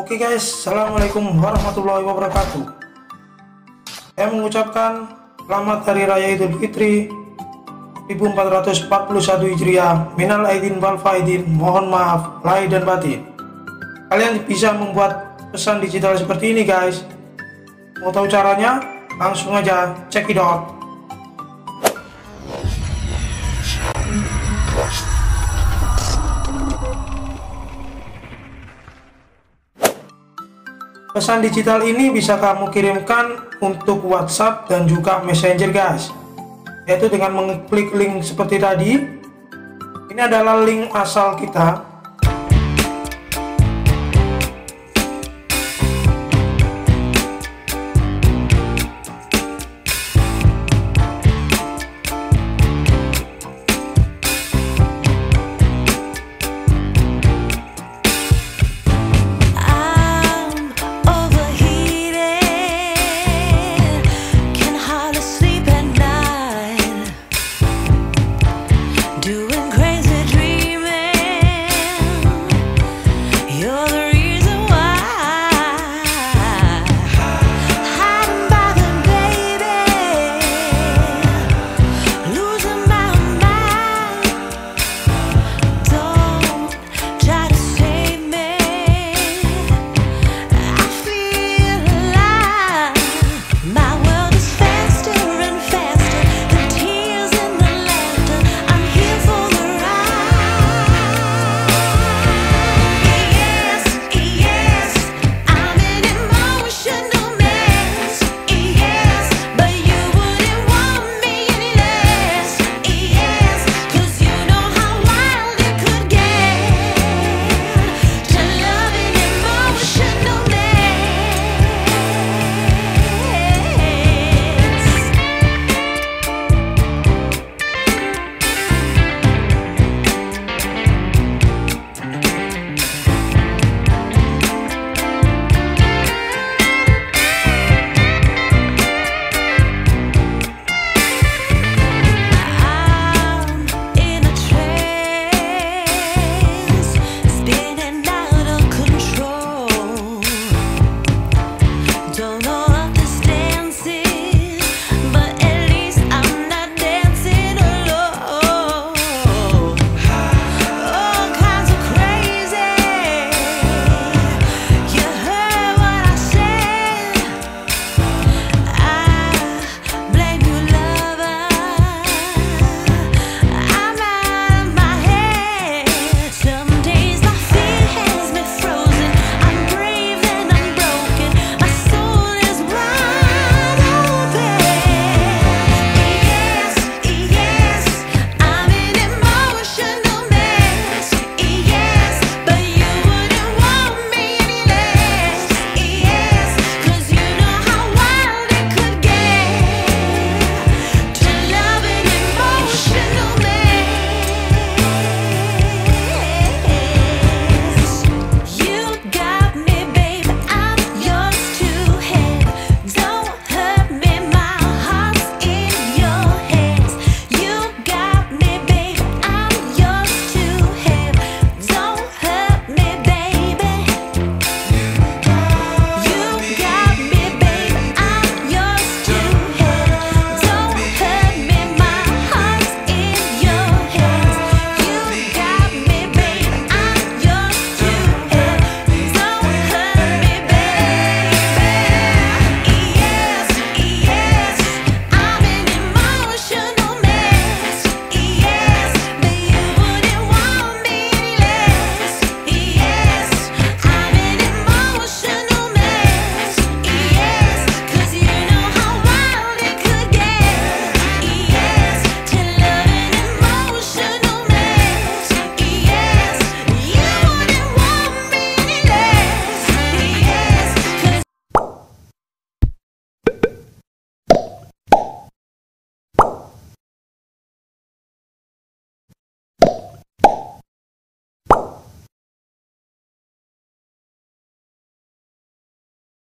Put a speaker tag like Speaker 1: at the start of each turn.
Speaker 1: Oke guys, Assalamualaikum warahmatullahi wabarakatuh. Saya mengucapkan Selamat Hari Raya Idul Fitri 1441 Hijriah. Minal Aidin wal Faidin. Mohon maaf lahir dan batin. Kalian bisa membuat pesan digital seperti ini guys. Mau tahu caranya? Langsung aja check Pesan digital ini bisa kamu kirimkan untuk WhatsApp dan juga Messenger guys. Yaitu dengan mengklik link seperti tadi. Ini adalah link asal kita